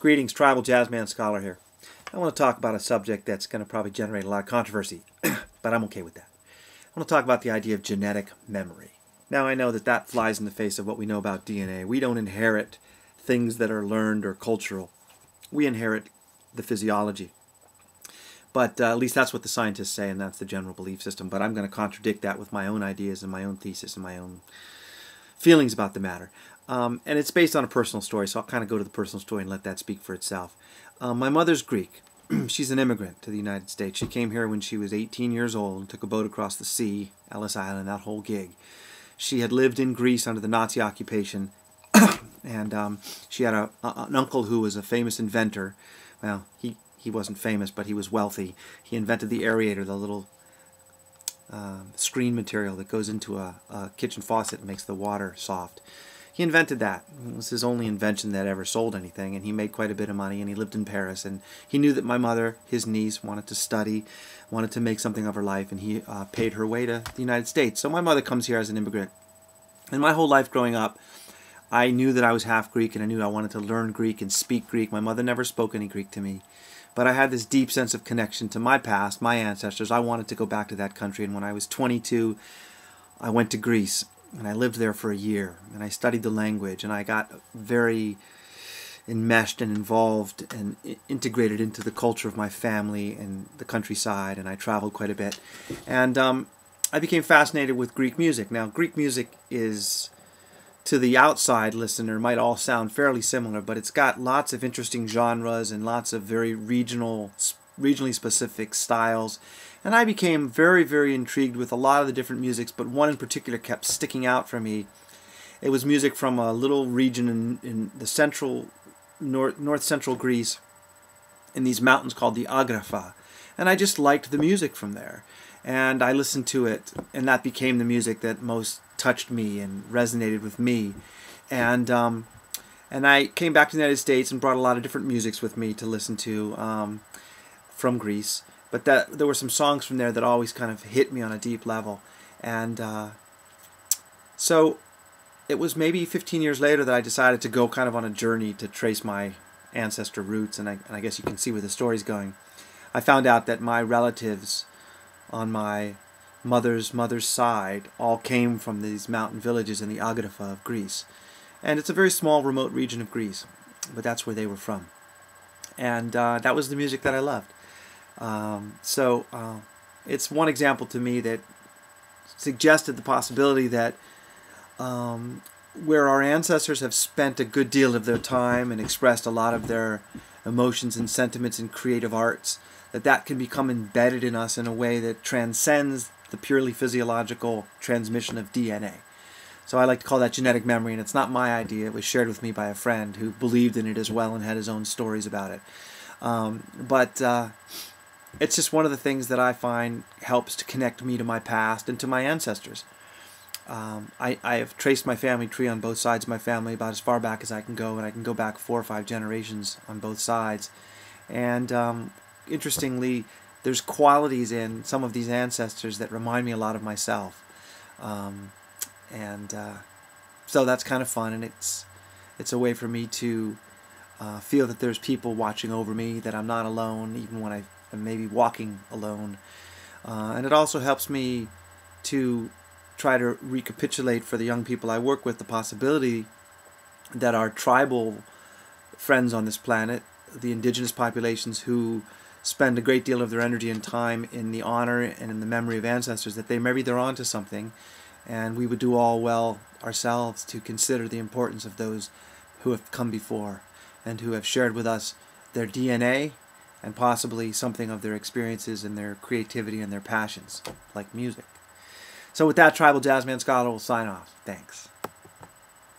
Greetings, Tribal Jazzman Scholar here. I want to talk about a subject that's going to probably generate a lot of controversy, but I'm okay with that. I want to talk about the idea of genetic memory. Now, I know that that flies in the face of what we know about DNA. We don't inherit things that are learned or cultural, we inherit the physiology. But uh, at least that's what the scientists say, and that's the general belief system. But I'm going to contradict that with my own ideas and my own thesis and my own feelings about the matter. Um, and it's based on a personal story, so I'll kind of go to the personal story and let that speak for itself. Um, my mother's Greek. She's an immigrant to the United States. She came here when she was 18 years old and took a boat across the sea, Ellis Island, that whole gig. She had lived in Greece under the Nazi occupation, and um, she had a, a, an uncle who was a famous inventor. Well, he, he wasn't famous, but he was wealthy. He invented the aerator, the little uh, screen material that goes into a, a kitchen faucet and makes the water soft. He invented that. It was his only invention that ever sold anything, and he made quite a bit of money, and he lived in Paris. And he knew that my mother, his niece, wanted to study, wanted to make something of her life, and he uh, paid her way to the United States. So my mother comes here as an immigrant. And my whole life growing up, I knew that I was half Greek, and I knew I wanted to learn Greek and speak Greek. My mother never spoke any Greek to me. But I had this deep sense of connection to my past, my ancestors. I wanted to go back to that country, and when I was 22, I went to Greece and I lived there for a year and I studied the language and I got very enmeshed and involved and integrated into the culture of my family and the countryside and I traveled quite a bit and um, I became fascinated with Greek music. Now Greek music is to the outside listener might all sound fairly similar but it's got lots of interesting genres and lots of very regional regionally specific styles and I became very, very intrigued with a lot of the different musics, but one in particular kept sticking out for me. It was music from a little region in, in the central, north, north central Greece, in these mountains called the Agrafa. And I just liked the music from there. And I listened to it, and that became the music that most touched me and resonated with me. And um, and I came back to the United States and brought a lot of different musics with me to listen to um, from Greece but that there were some songs from there that always kind of hit me on a deep level, and uh, so it was maybe 15 years later that I decided to go kind of on a journey to trace my ancestor roots, and I, and I guess you can see where the story's going. I found out that my relatives on my mother's mother's side all came from these mountain villages in the Agrapha of Greece. And it's a very small, remote region of Greece, but that's where they were from. And uh, that was the music that I loved. Um, so uh, it's one example to me that suggested the possibility that um, where our ancestors have spent a good deal of their time and expressed a lot of their emotions and sentiments in creative arts, that that can become embedded in us in a way that transcends the purely physiological transmission of DNA. So I like to call that genetic memory, and it's not my idea. It was shared with me by a friend who believed in it as well and had his own stories about it. Um, but uh, it's just one of the things that I find helps to connect me to my past and to my ancestors. Um, I, I have traced my family tree on both sides of my family about as far back as I can go, and I can go back four or five generations on both sides. And um, interestingly, there's qualities in some of these ancestors that remind me a lot of myself. Um, and uh, so that's kind of fun, and it's it's a way for me to uh, feel that there's people watching over me, that I'm not alone, even when I and maybe walking alone. Uh, and it also helps me to try to recapitulate for the young people I work with the possibility that our tribal friends on this planet, the indigenous populations who spend a great deal of their energy and time in the honor and in the memory of ancestors, that they maybe they're onto something, and we would do all well ourselves to consider the importance of those who have come before and who have shared with us their DNA and possibly something of their experiences and their creativity and their passions, like music. So with that, Tribal Jazzman Scholar will sign off. Thanks.